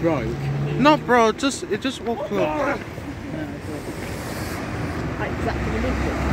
broke. No, bro, just it just walked up. Right, is